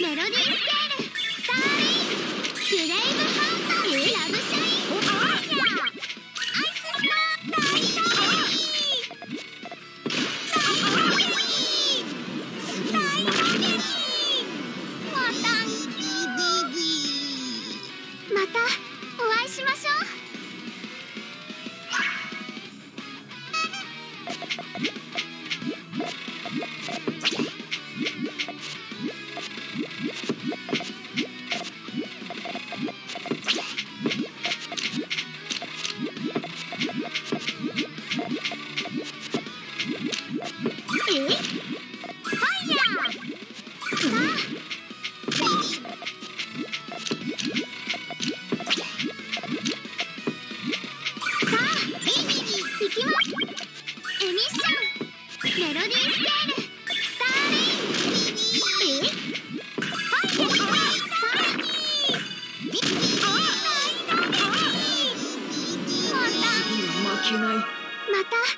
メロディースケール。スターリン。けない。また。